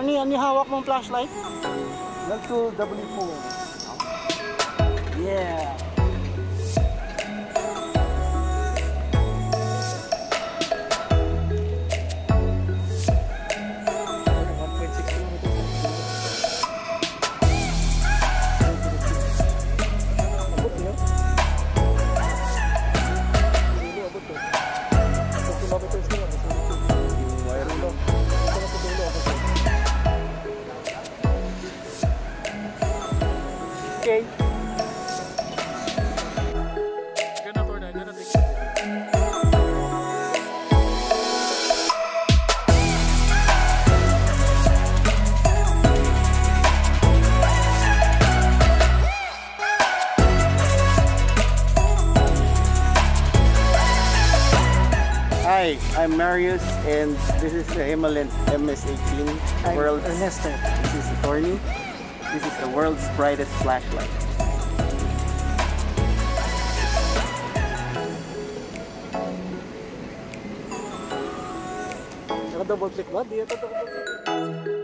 Ni, ni hawak mong flashlight. Nanti W4. Okay. Hi, I'm Marius and this is the Imalent MS-18 I'm Ernesto. This is Thorny. This is the world's brightest flashlight. Naka-double click ba? Di ito double click.